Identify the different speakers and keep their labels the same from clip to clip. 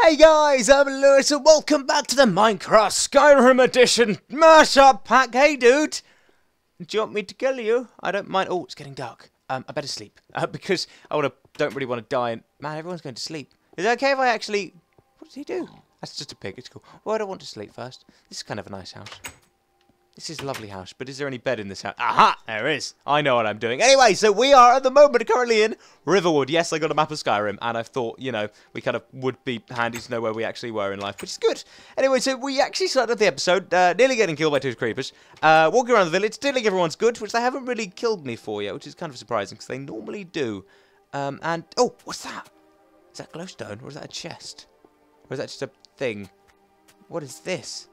Speaker 1: Hey guys, I'm Lewis and welcome back to the Minecraft Skyrim Edition Mashup Pack. Hey dude, do you want me to kill you? I don't mind. Oh, it's getting dark. Um, I better sleep uh, because I wanna, don't really want to die. And man, everyone's going to sleep. Is it okay if I actually? What does he do? That's just a pig. It's cool. Well, I don't want to sleep first. This is kind of a nice house. This is a lovely house, but is there any bed in this house? Aha! There is. I know what I'm doing. Anyway, so we are at the moment currently in Riverwood. Yes, I got a map of Skyrim, and I thought, you know, we kind of would be handy to know where we actually were in life, which is good. Anyway, so we actually started the episode uh, nearly getting killed by two creepers, uh, walking around the village, stealing everyone's goods, which they haven't really killed me for yet, which is kind of surprising because they normally do. Um, and oh, what's that? Is that glowstone or is that a chest? Or is that just a thing? What is this?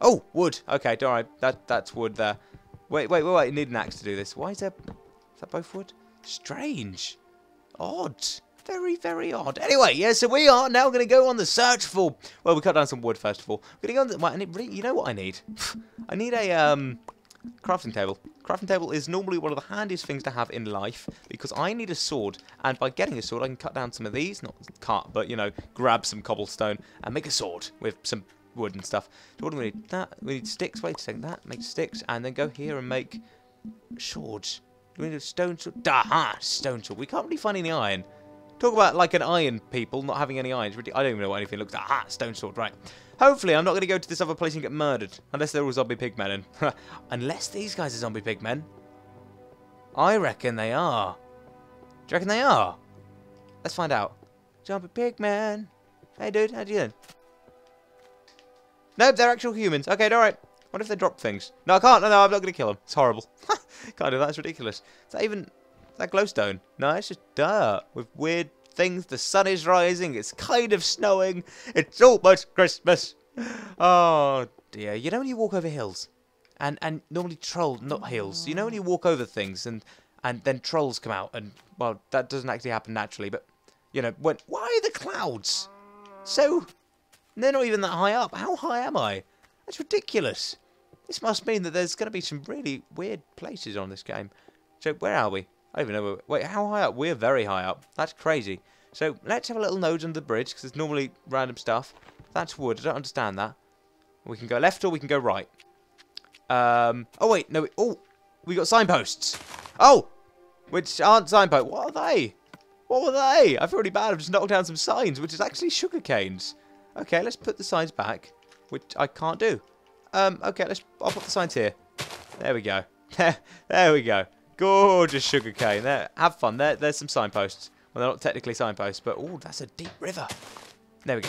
Speaker 1: Oh, wood. Okay, don't worry. That, that's wood there. Wait, wait, wait, wait. You need an axe to do this. Why is there... Is that both wood? Strange. Odd. Very, very odd. Anyway, yeah, so we are now going to go on the search for... Well, we cut down some wood, first of all. We're going to go on the... Well, and it really, you know what I need? I need a um, crafting table. Crafting table is normally one of the handiest things to have in life because I need a sword. And by getting a sword, I can cut down some of these. Not cut, but, you know, grab some cobblestone and make a sword with some wood and stuff. So what do we need? That we need sticks. Wait a second. That make sticks, and then go here and make swords. Do we need a stone sword? Aha, stone sword. We can't really find any iron. Talk about like an iron people not having any iron. I don't even know what anything looks like. Aha, stone sword. Right. Hopefully, I'm not going to go to this other place and get murdered. Unless they're all zombie pigmen. Unless these guys are zombie pigmen. I reckon they are. Do you reckon they are? Let's find out. Zombie pigman. Hey, dude. How you doing? Nope, they're actual humans. Okay, alright. What if they drop things? No, I can't. No, no, I'm not going to kill them. It's horrible. can't do that. It's ridiculous. Is that even... Is that glowstone? No, it's just dirt with weird things. The sun is rising. It's kind of snowing. It's almost Christmas. Oh, dear. You know when you walk over hills? And and normally troll, not hills. You know when you walk over things and and then trolls come out and, well, that doesn't actually happen naturally, but, you know, when... Why are the clouds so they're not even that high up. How high am I? That's ridiculous. This must mean that there's going to be some really weird places on this game. So where are we? I don't even know. Wait, how high up? We're very high up. That's crazy. So let's have a little nose under the bridge because there's normally random stuff. That's wood. I don't understand that. We can go left or we can go right. Um. Oh wait, no. Oh, we got signposts. Oh, which aren't signposts. What are they? What were they? I feel really bad. I've just knocked down some signs, which is actually sugar canes. Okay, let's put the signs back, which I can't do. Um, okay, let's. I'll put the signs here. There we go. There, we go. Gorgeous sugarcane. There, have fun. There, there's some signposts. Well, they're not technically signposts, but oh, that's a deep river. There we go.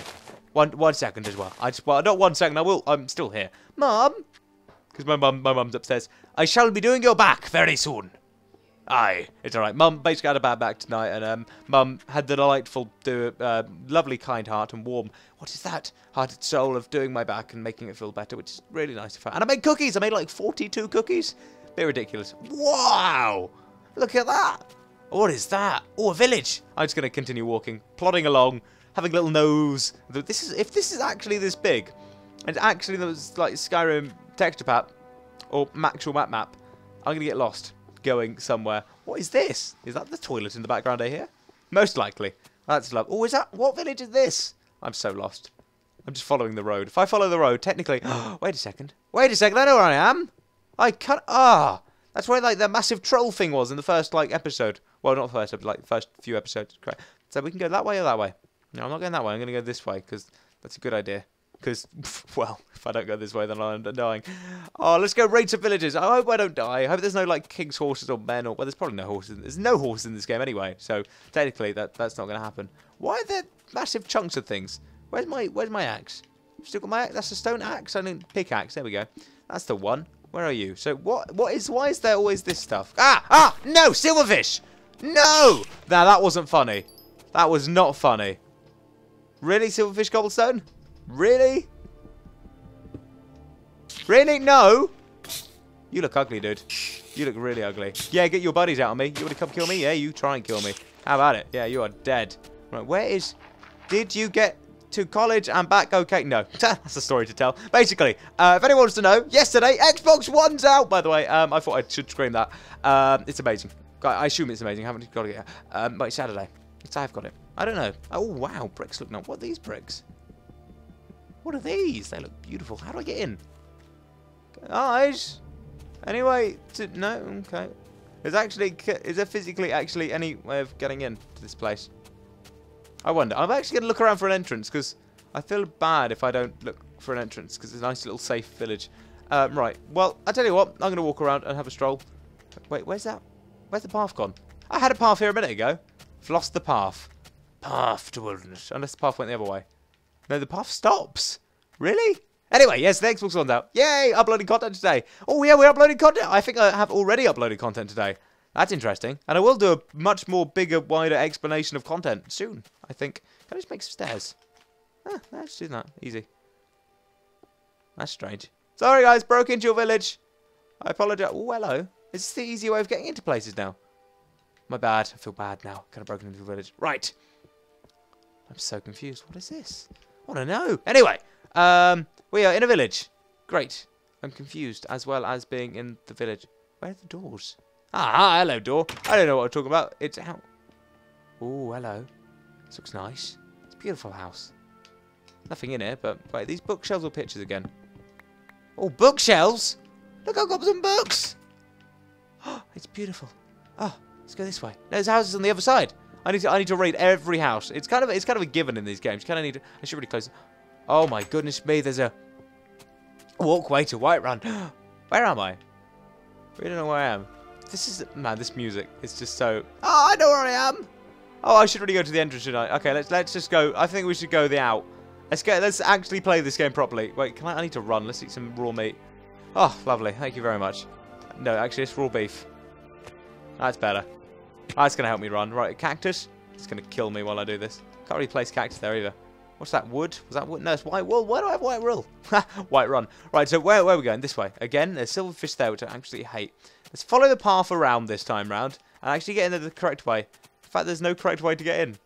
Speaker 1: One, one second as well. I just, well, not one second. I will. I'm still here, Mum. Because my mum, my mum's upstairs. I shall be doing your back very soon. Aye, it's alright. Mum basically had a bad back tonight, and um, Mum had the delightful, do, uh, lovely, kind heart and warm, what is that? Hearted soul of doing my back and making it feel better, which is really nice of her. And I made cookies. I made like 42 cookies. Bit ridiculous. Wow! Look at that. What is that? Oh, a village. I'm just going to continue walking, plodding along, having a little nose. This is if this is actually this big, and actually there was like Skyrim texture pack or actual map map, I'm going to get lost going somewhere. What is this? Is that the toilet in the background I hear? Most likely. That's love. Oh, is that... What village is this? I'm so lost. I'm just following the road. If I follow the road, technically... wait a second. Wait a second. I know where I am. I can't... Ah! That's where, like, the massive troll thing was in the first, like, episode. Well, not the first episode, like, first few episodes. Correct. So we can go that way or that way. No, I'm not going that way. I'm going to go this way, because that's a good idea. Because, well, if I don't go this way, then I'll end up dying. Oh, let's go raid some villages. I hope I don't die. I hope there's no, like, king's horses or men or... Well, there's probably no horses. There's no horses in this game anyway. So, technically, that that's not going to happen. Why are there massive chunks of things? Where's my Where's my axe? Still got my axe? That's a stone axe. I mean, pickaxe. There we go. That's the one. Where are you? So, what? What is... Why is there always this stuff? Ah! Ah! No! Silverfish! No! Now, that wasn't funny. That was not funny. Really, Silverfish Cobblestone? Really? Really? No? You look ugly, dude. You look really ugly. Yeah, get your buddies out of me. You want to come kill me? Yeah, you try and kill me. How about it? Yeah, you are dead. Right, where is... Did you get to college and back okay? No. That's a story to tell. Basically, uh, if anyone wants to know, yesterday, Xbox One's out, by the way. Um, I thought I should scream that. Um, it's amazing. I assume it's amazing. I haven't got it yet. Um, but it's Saturday. It's, I've got it. I don't know. Oh, wow. Bricks look nice. What are these bricks? What are these? They look beautiful. How do I get in? Guys? Anyway, to, no? Okay. Is actually, is there physically actually any way of getting in to this place? I wonder. I'm actually going to look around for an entrance because I feel bad if I don't look for an entrance because it's a nice little safe village. Um, right. Well, I tell you what. I'm going to walk around and have a stroll. Wait, where's that? Where's the path gone? I had a path here a minute ago. I've lost the path. Path to wilderness. Unless the path went the other way. No, the path stops. Really? Anyway, yes, the Xbox One's out. Yay, uploading content today. Oh, yeah, we're uploading content. I think I have already uploaded content today. That's interesting. And I will do a much more bigger, wider explanation of content soon, I think. Can I just make some stairs? Ah, let's do that. Easy. That's strange. Sorry, guys, broke into your village. I apologise. Oh, hello. Is this the easy way of getting into places now? My bad. I feel bad now. Kind of broken into the village. Right. I'm so confused. What is this? I want to know. Anyway, um, we are in a village. Great. I'm confused, as well as being in the village. Where are the doors? Ah, hello, door. I don't know what I'm talking about. It's out. Oh, hello. This looks nice. It's a beautiful house. Nothing in here, but wait, these bookshelves or pictures again? Oh, bookshelves! Look, I've got some books! Oh, it's beautiful. Oh, let's go this way. No, there's houses on the other side. I need to I need to read every house. It's kind of it's kind of a given in these games. Kind of need to. I should really close. Oh my goodness me! There's a walkway to Whiterun. Where am I? We don't know where I am. This is man. This music is just so. Oh, I know where I am. Oh, I should really go to the entrance tonight. Okay, let's let's just go. I think we should go the out. Let's get. Let's actually play this game properly. Wait, can I? I need to run. Let's eat some raw meat. Oh, lovely. Thank you very much. No, actually, it's raw beef. That's better. That's going to help me run. Right, a cactus. It's going to kill me while I do this. Can't really place cactus there either. What's that? Wood? Was that wood? No, it's white wool. Why do I have white wool? white run. Right, so where, where are we going? This way. Again, there's silverfish there, which I actually hate. Let's follow the path around this time round and actually get in the correct way. In fact, there's no correct way to get in.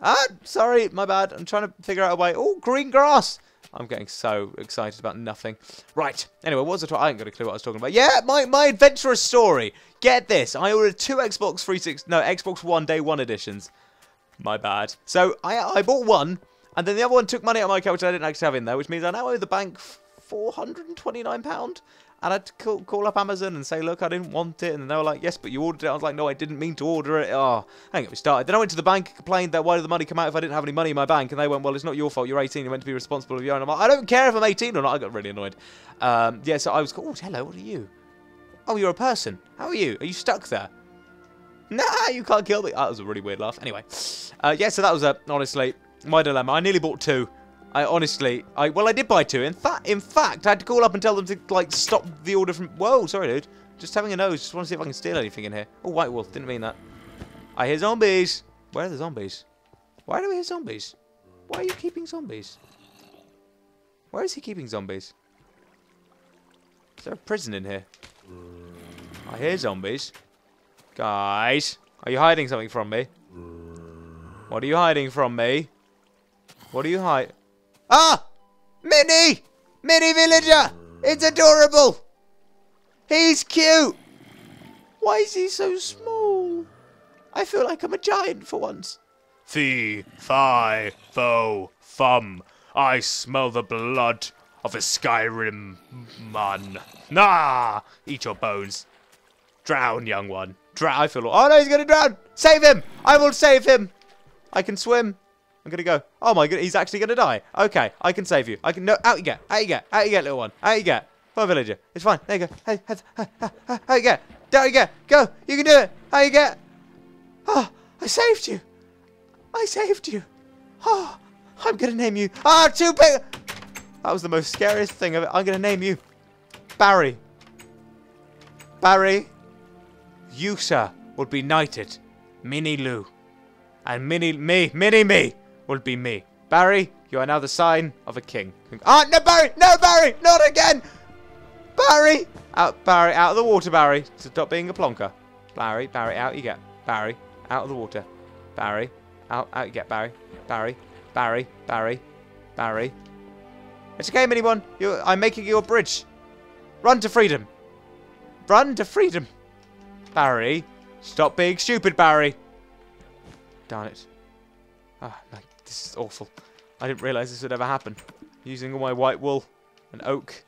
Speaker 1: Ah, sorry, my bad. I'm trying to figure out a way. Oh, green grass. I'm getting so excited about nothing. Right. Anyway, what was it? I ain't got a clue what I was talking about. Yeah, my, my adventurous story. Get this. I ordered two Xbox 360... No, Xbox One Day 1 editions. My bad. So, I, I bought one, and then the other one took money out of my account, which I didn't actually have in there, which means I now owe the bank £429. And I'd call, call, up Amazon and say, look, I didn't want it. And they were like, yes, but you ordered it. I was like, no, I didn't mean to order it. Oh, hang get we started. Then I went to the bank and complained that why did the money come out if I didn't have any money in my bank? And they went, well, it's not your fault. You're 18. You're meant to be responsible of your own. I'm like, I don't care if I'm 18 or not. I got really annoyed. Um, yeah, so I was, called, oh, hello, what are you? Oh, you're a person. How are you? Are you stuck there? Nah, you can't kill me. That was a really weird laugh. Anyway, uh, yeah, so that was, uh, honestly, my dilemma. I nearly bought two. I honestly, I well, I did buy two. In fact, in fact, I had to call up and tell them to like stop the order from. Whoa, sorry, dude. Just having a nose. Just want to see if I can steal anything in here. Oh, White Wolf. Didn't mean that. I hear zombies. Where are the zombies? Why do we hear zombies? Why are you keeping zombies? Where is he keeping zombies? Is there a prison in here? I hear zombies. Guys, are you hiding something from me? What are you hiding from me? What are you hiding? Ah! Minnie! Minnie Villager! It's adorable! He's cute! Why is he so small? I feel like I'm a giant for once.
Speaker 2: Fee, fi, fo, fum. I smell the blood of a Skyrim man. Nah! Eat your bones. Drown, young one.
Speaker 1: Drown. I feel. Oh no, he's gonna drown! Save him! I will save him! I can swim. I'm gonna go. Oh my god, he's actually gonna die. Okay, I can save you. I can. No, out you get. Out you get. Out you get, little one. Out you get. On, villager. It's fine. There you go. Hey, hey, hey, hey, you get. Down you get. Go. You can do it. Out you get. Oh, I saved you. I saved you. Oh, I'm gonna name you. Ah, oh, too big. That was the most scariest thing of it. I'm gonna name you Barry. Barry. You, sir, will be knighted. Minnie Lou. And Minnie me, Minnie me will be me. Barry, you are now the sign of a king. Ah, no, Barry! No, Barry! Not again! Barry! Out, Barry, out of the water, Barry. Stop being a plonker. Barry, Barry, out you get. Barry, out of the water. Barry, out, out you get, Barry. Barry, Barry, Barry, Barry. It's okay, anyone. You, I'm making you a bridge. Run to freedom. Run to freedom. Barry, stop being stupid, Barry. Darn it. Ah, no, this is awful. I didn't realise this would ever happen. Using all my white wool and oak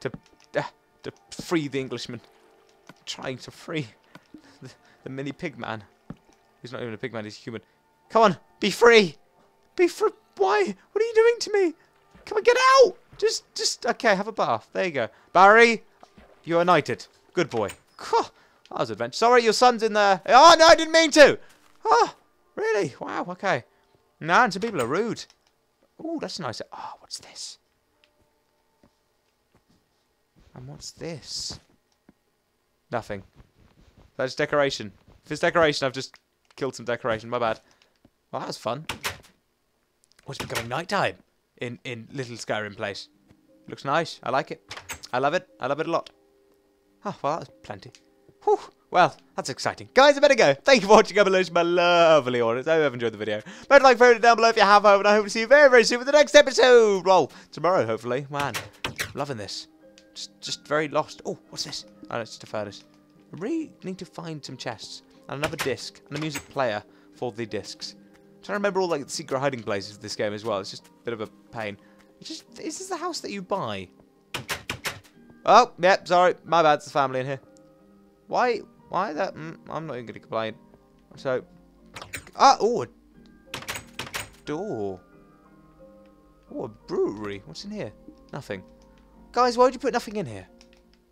Speaker 1: to uh, to free the Englishman. Trying to free the, the mini pig man. He's not even a pig man, he's human. Come on, be free! Be free! Why? What are you doing to me? Come on, get out! Just, just, okay, have a bath. There you go. Barry, you are knighted. Good boy. that was adventure. Sorry, your son's in there. Oh, no, I didn't mean to! Oh, really? Wow, okay. Nah, and some people are rude. Oh, that's nice. Oh, what's this? And what's this? Nothing. That's decoration. If it's decoration, I've just killed some decoration. My bad. Well, that was fun. Oh, becoming nighttime in, in Little Skyrim Place. Looks nice. I like it. I love it. I love it a lot. Oh, well, that's plenty. Whew. Well, that's exciting. Guys, I better go. Thank you for watching. I've my lovely audience. I hope you've enjoyed the video. Better like, favorite down below if you have, and I hope to see you very, very soon with the next episode. Well, tomorrow, hopefully. Man, loving this. Just, just very lost. Oh, what's this? Oh, it's just a furnace. I really need to find some chests and another disc and a music player for the discs. I'm trying to remember all like the secret hiding places of this game as well. It's just a bit of a pain. It's just, is this the house that you buy? Oh, yep, sorry. My bad, there's a family in here. Why, why that? I'm not even going to complain. So, ah, oh, door. Oh, a brewery. What's in here? Nothing. Guys, why would you put nothing in here?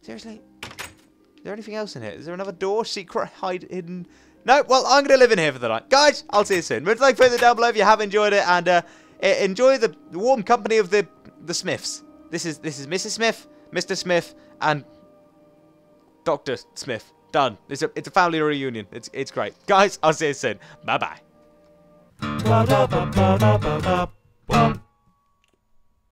Speaker 1: Seriously? Is there anything else in here? Is there another door? Secret hide hidden? No, well, I'm going to live in here for the night. Guys, I'll see you soon. But like further down below if you have enjoyed it. And uh, enjoy the warm company of the the Smiths. This is this is Mrs. Smith, Mr. Smith, and Dr. Smith. Done. It's a, it's a family reunion. It's, it's great. Guys, I'll see you soon. Bye-bye.